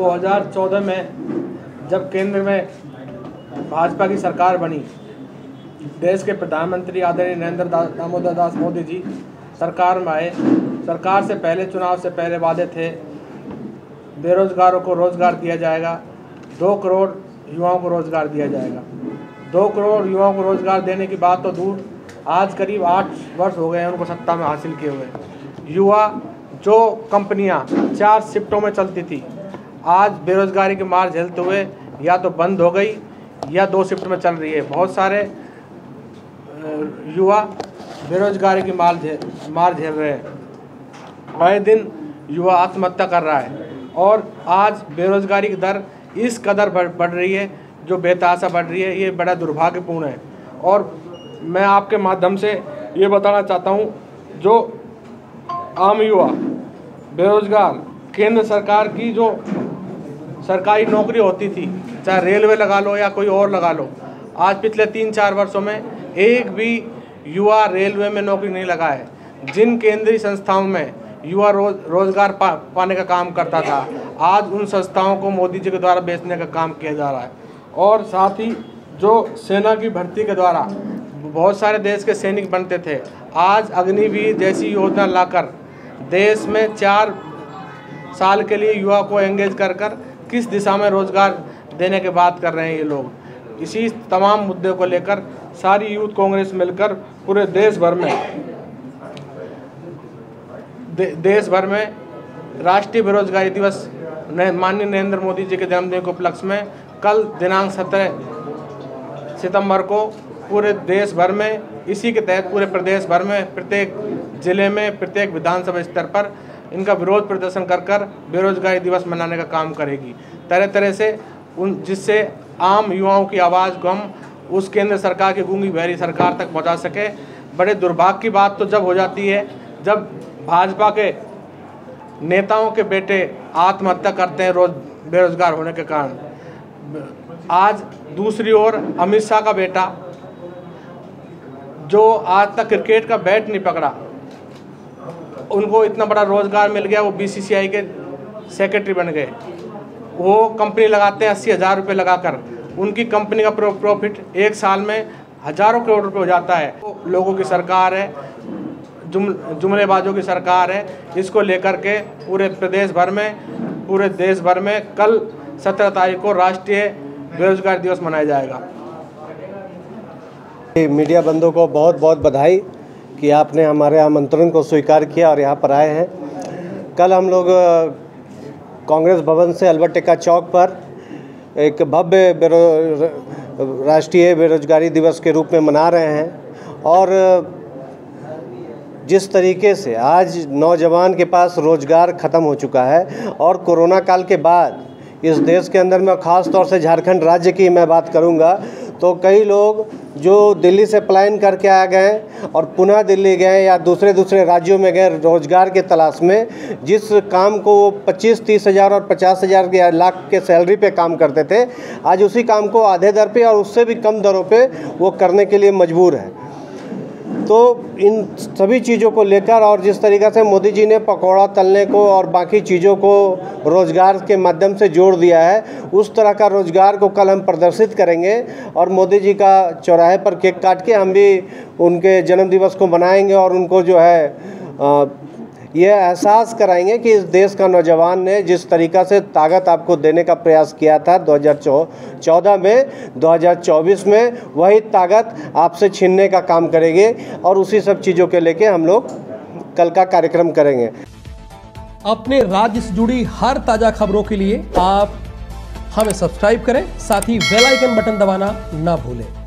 2014 में जब केंद्र में भाजपा की सरकार बनी, देश के प्रधानमंत्री आदरणीय नरेंद्र दामोदर दास मोदी जी सरकार में आए। सरकार से पहले, चुनाव से पहले वादे थे, बेरोजगारों को रोज़गार दिया जाएगा, दो करोड़ युवाओं को रोज़गार दिया जाएगा। दो करोड़ युवाओं को रोज़गार देने की बात तो दूर, आज करीब आठ वर्ष हो गए हैं उनको सत्ता में हासिल किए हुए। युवा, जो कंपनियाँ, चार शिफ्टों में चलती थी आज बेरोजगारी के मार झेलते हुए या तो बंद हो गई या दो शिफ्ट में चल रही है। बहुत सारे युवा बेरोजगारी की मार झेल मार झेल रहे हैं। आए दिन युवा आत्महत्या कर रहा है और आज बेरोजगारी की दर इस कदर बढ़ रही है जो बेतहाशा बढ़ रही है। ये बड़ा दुर्भाग्यपूर्ण है। और मैं आपके माध्यम से ये बताना चाहता हूँ, जो आम युवा, बेरोजगार, केंद्र सरकार की जो सरकारी नौकरी होती थी चाहे रेलवे लगा लो या कोई और लगा लो आज पिछले तीन चार वर्षों में एक भी युवा रेलवे में नौकरी नहीं लगा है जिन केंद्रीय संस्थाओं में युवा रोज रोज़गार पा, पाने का काम करता था आज उन संस्थाओं को मोदी जी के द्वारा बेचने का काम किया जा रहा है। और साथ ही जो सेना की भर्ती के द्वारा बहुत सारे देश के सैनिक बनते थे आज अग्निवीर जैसी योजना लाकर देश में चार साल के लिए युवा को एंगेज कर कर किस दिशा में रोज़गार देने की बात कर रहे हैं ये लोग? इसी तमाम मुद्दे को लेकर सारी यूथ कांग्रेस मिलकर पूरे देश भर में दे, देश भर में राष्ट्रीय बेरोजगारी दिवस माननीय नरेंद्र मोदी जी के जन्मदिन के उपलक्ष्य में कल दिनांक सत्रह सितंबर को पूरे देश भर में इसी के तहत पूरे प्रदेश भर में प्रत्येक ज़िले में प्रत्येक विधानसभा स्तर पर इनका विरोध प्रदर्शन कर कर बेरोजगारी दिवस मनाने का काम करेगी। तरह तरह से उन, जिससे आम युवाओं की आवाज़ हम उस केंद्र सरकार की गूँगी बहरी सरकार तक पहुँचा सके। बड़े दुर्भाग्य की बात तो जब हो जाती है, जब भाजपा के नेताओं के बेटे आत्महत्या करते हैं रोज बेरोजगार होने के कारण। आज दूसरी ओर अमित शाह का बेटा, जो आज तक क्रिकेट का बैट नहीं पकड़ा उनको इतना बड़ा रोज़गार मिल गया, वो बीसीसीआई के सेक्रेटरी बन गए। वो कंपनी लगाते हैं, अस्सी हज़ार रुपये लगाकर। उनकी कंपनी का प्रॉफिट एक साल में हज़ारों करोड़ रुपये हो जाता है। तो लोगों की सरकार है, जुम जुमलेबाजों की सरकार है। इसको लेकर के पूरे प्रदेश भर में, पूरे देश भर में कल सत्रह तारीख को राष्ट्रीय बेरोजगार दिवस मनाया जाएगा। मीडिया बंदों को बहुत बहुत बधाई। कि आपने हमारे आमंत्रण को स्वीकार किया और यहाँ पर आए हैं। कल हम लोग कांग्रेस भवन से अल्बर्ट टेक्का चौक पर एक भव्य बेरो राष्ट्रीय बेरोजगारी दिवस के रूप में मना रहे हैं और जिस तरीके से आज नौजवान के पास रोज़गार ख़त्म हो चुका है और कोरोना काल के बाद इस देश के अंदर में ख़ास तौर से झारखंड राज्य की मैं बात करूँगा तो कई लोग जो दिल्ली से प्लान करके आ गए और पुनः दिल्ली गए या दूसरे दूसरे राज्यों में गए रोज़गार के तलाश में, जिस काम को वो पच्चीस, तीस हज़ार और पचास हज़ार या लाख के सैलरी पे काम करते थे, आज उसी काम को आधे दर पे और उससे भी कम दरों पे वो करने के लिए मजबूर है। तो इन सभी चीज़ों को लेकर और जिस तरीक़े से मोदी जी ने पकौड़ा तलने को और बाकी चीज़ों को रोज़गार के माध्यम से जोड़ दिया है, उस तरह का रोज़गार को कल हम प्रदर्शित करेंगे और मोदी जी का चौराहे पर केक काट के हम भी उनके जन्मदिवस को मनाएँगे और उनको जो है ये एहसास कराएँगे कि इस देश का नौजवान ने जिस तरीक़ा से ताकत आपको देने का प्रयास किया था 2014 में 2024 में, वही ताकत आपसे छीनने का काम करेंगे और उसी सब चीज़ों के लेके हम लोग कल का कार्यक्रम करेंगे। अपने राज्य से जुड़ी हर ताज़ा खबरों के लिए आप हमें सब्सक्राइब करें, साथ ही बेल आइकन बटन दबाना ना भूलें।